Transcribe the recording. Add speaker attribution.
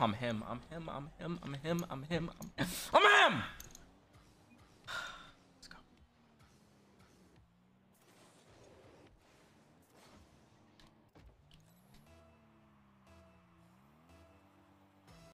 Speaker 1: I'm him. I'm him. I'm him. I'm him. I'm him. I'm him. I'm him.